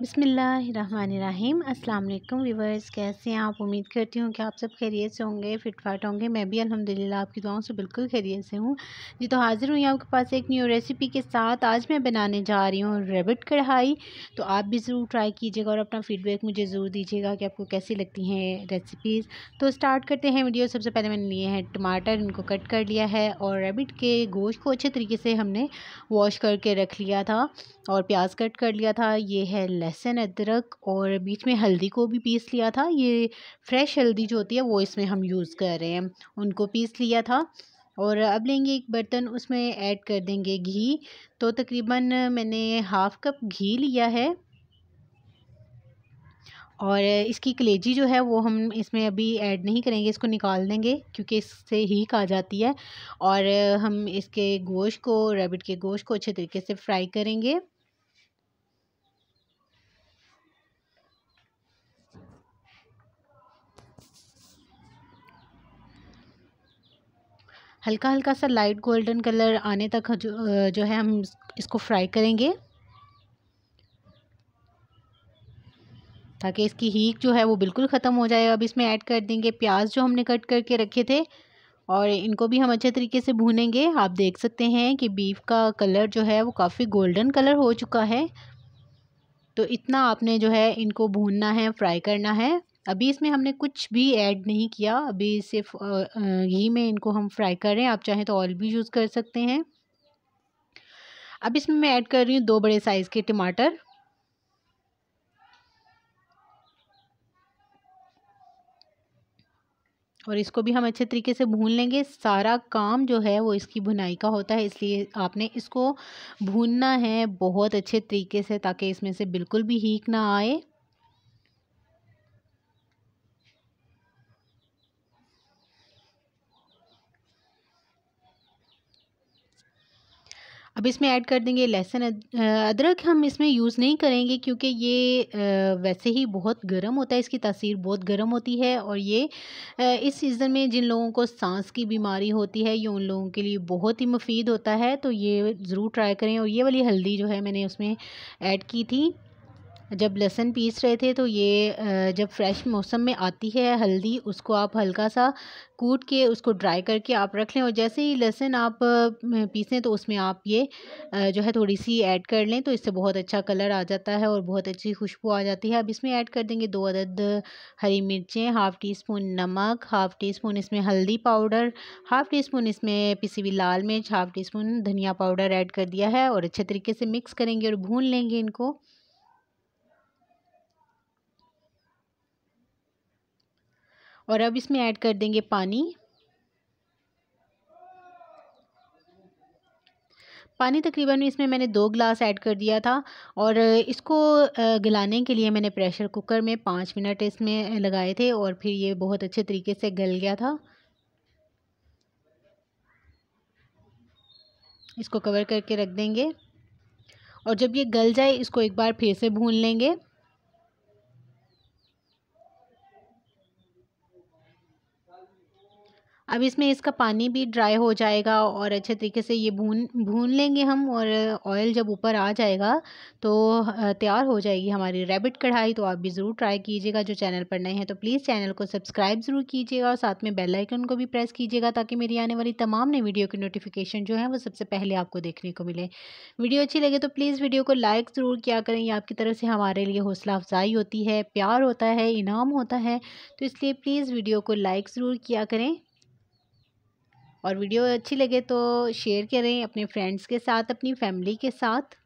बिसमीम वालेकुम व्यूवर्स, कैसे हैं आप? उम्मीद करती हूँ कि आप सब खैरियत से होंगे फिट फाट होंगे। मैं भी अल्हम्दुलिल्लाह, आपकी दुआओं से बिल्कुल खैरियत से हूँ। जी तो हाज़िर हुई आपके पास एक न्यू रेसिपी के साथ। आज मैं बनाने जा रही हूँ रेबिट कढ़ाई। तो आप भी ज़रूर ट्राई कीजिएगा और अपना फ़ीडबैक मुझे ज़रूर दीजिएगा कि आपको कैसी लगती हैं रेसिपीज़ तो स्टार्ट करते हैं वीडियो सबसे पहले मैंने लिए हैं टमाटर, इनको कट कर लिया है और रेबिट के गोश्त को अच्छे तरीके से हमने वॉश करके रख लिया था और प्याज कट कर लिया था। ये है लहसुन, अदरक और बीच में हल्दी को भी पीस लिया था। ये फ्रेश हल्दी जो होती है वो इसमें हम यूज़ कर रहे हैं, उनको पीस लिया था। और अब लेंगे एक बर्तन, उसमें ऐड कर देंगे घी। तो तकरीबन मैंने हाफ़ कप घी लिया है। और इसकी कलेजी जो है वो हम इसमें अभी ऐड नहीं करेंगे, इसको निकाल देंगे क्योंकि इससे हीक आ जाती है। और हम इसके गोश्त को, रैबिट के गोश्त को अच्छे तरीके से फ्राई करेंगे। हल्का हल्का सा लाइट गोल्डन कलर आने तक जो जो है हम इसको फ्राई करेंगे। ताकि इसकी हीक जो है वो बिल्कुल ख़त्म हो जाए। अब इसमें ऐड कर देंगे प्याज जो हमने कट करके रखे थे। और इनको भी हम अच्छे तरीके से भूनेंगे। आप देख सकते हैं कि बीफ का कलर जो है वो काफ़ी गोल्डन कलर हो चुका है। तो इतना आपने जो है इनको भूनना है फ्राई करना है। अभी इसमें हमने कुछ भी ऐड नहीं किया, अभी सिर्फ़ घी में इनको हम फ्राई कर रहे हैं, आप चाहें तो ऑयल भी यूज़ कर सकते हैं। अब इसमें मैं ऐड कर रही हूँ दो बड़े साइज़ के टमाटर। और इसको भी हम अच्छे तरीके से भून लेंगे। सारा काम जो है वो इसकी भुनाई का होता है, इसलिए आपने इसको भूनना है बहुत अच्छे तरीके से ताकि इसमें से बिल्कुल भी हीक ना आए। अब इसमें ऐड कर देंगे लहसुन अदरक। हम इसमें यूज़ नहीं करेंगे क्योंकि ये वैसे ही बहुत गर्म होता है, इसकी तासीर बहुत गर्म होती है और ये इस सीज़न में जिन लोगों को सांस की बीमारी होती है, ये उन लोगों के लिए बहुत ही मुफीद होता है। तो ये ज़रूर ट्राई करें और ये वाली हल्दी जो है मैंने उसमें ऐड की थी। जब लहसुन पीस रहे थे तो ये जब फ्रेश मौसम में आती है हल्दी, उसको आप हल्का सा कूट के उसको ड्राई करके आप रख लें, और जैसे ही लहसुन आप पीसें तो उसमें आप ये जो है थोड़ी सी ऐड कर लें तो इससे बहुत अच्छा कलर आ जाता है और बहुत अच्छी खुशबू आ जाती है। अब इसमें ऐड कर देंगे दो अदद हरी मिर्चें, हाफ़ टी स्पून नमक, हाफ़ टी स्पून इसमें हल्दी पाउडर, हाफ़ टी स्पून इसमें पिसी हुई लाल मिर्च, हाफ़ टी स्पून धनिया पाउडर ऐड कर दिया है, और अच्छे तरीके से मिक्स करेंगे और भून लेंगे इनको। और अब इसमें ऐड कर देंगे पानी। पानी तकरीबन इसमें मैंने दो ग्लास ऐड कर दिया था और इसको गलाने के लिए मैंने प्रेशर कुकर में पाँच मिनट इसमें लगाए थे और फिर ये बहुत अच्छे तरीके से गल गया था। इसको कवर करके रख देंगे और जब ये गल जाए इसको एक बार फिर से भून लेंगे। अब इसमें इसका पानी भी ड्राई हो जाएगा और अच्छे तरीके से ये भून भून लेंगे हम और ऑयल जब ऊपर आ जाएगा तो तैयार हो जाएगी हमारी रैबिट कढ़ाई। तो आप भी ज़रूर ट्राई कीजिएगा जो चैनल पर नए हैं। तो प्लीज़ चैनल को सब्सक्राइब ज़रूर कीजिएगा और साथ में बेल आइकन को भी प्रेस कीजिएगा ताकि मेरी आने वाली तमाम नई वीडियो की नोटिफिकेशन जो है वो सबसे पहले आपको देखने को मिले। वीडियो अच्छी लगे तो प्लीज़ वीडियो को लाइक ज़रूर किया करें। ये आपकी तरफ़ से हमारे लिए हौसला अफजाई होती है, प्यार होता है, इनाम होता है। तो इसलिए प्लीज़ वीडियो को लाइक ज़रूर किया करें। और वीडियो अच्छी लगे तो शेयर करें अपने फ्रेंड्स के साथ, अपनी फैमिली के साथ।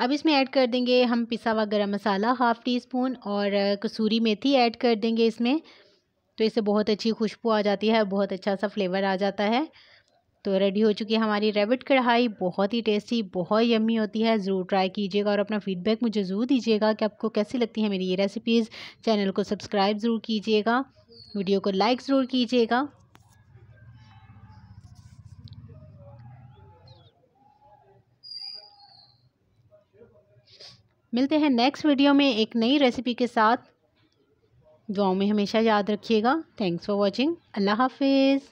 अब इसमें ऐड कर देंगे हम पिसा हुआ गरम मसाला हाफ़ टी स्पून और कसूरी मेथी ऐड कर देंगे इसमें। तो इससे बहुत अच्छी खुशबू आ जाती है, बहुत अच्छा सा फ्लेवर आ जाता है। तो रेडी हो चुकी है हमारी रेबिट कढ़ाई। बहुत ही टेस्टी बहुत यम्मी होती है। ज़रूर ट्राई कीजिएगा और अपना फ़ीडबैक मुझे ज़रूर दीजिएगा कि आपको कैसी लगती है मेरी ये रेसिपीज़ चैनल को सब्सक्राइब ज़रूर कीजिएगा। वीडियो को लाइक ज़रूर कीजिएगा। मिलते हैं नेक्स्ट वीडियो में एक नई रेसिपी के साथ। दुआओं में हमेशा याद रखिएगा। थैंक्स फॉर वॉचिंग अल्लाह हाफिज़।